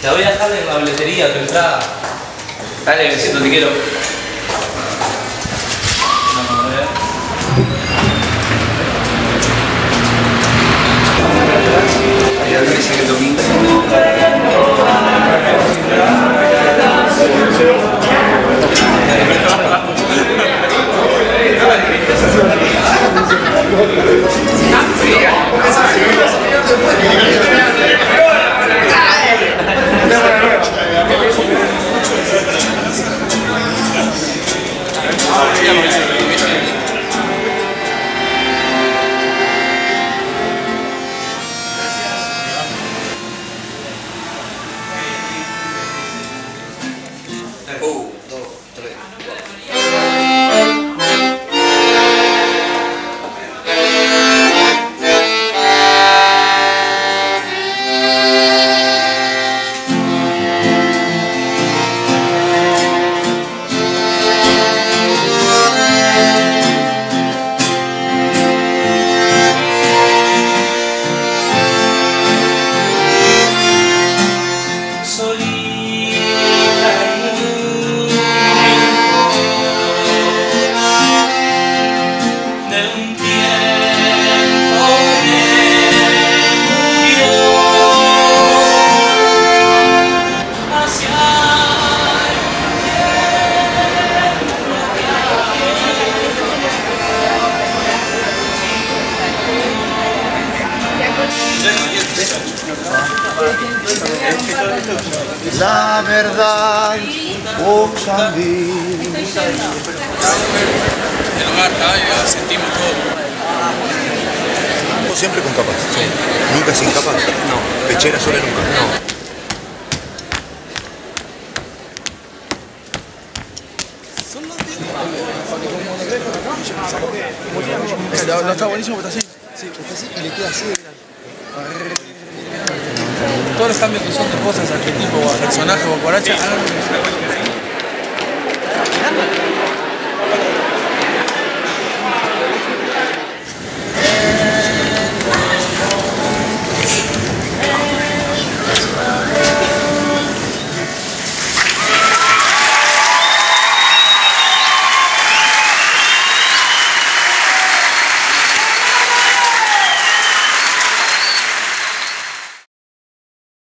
Te voy a dejar en la boletería tu entrada. Dale, besito, te quiero. Vamos a oh, La verdad, Xavi. El hogar está ya sentimos todo. Siempre con capas. Nunca sin capas. No. Pechera sola nunca. No. No, está buenísimo, pero está así. y le queda así. Todos los cambios que son de cosas, arquetipo, personaje o coracha,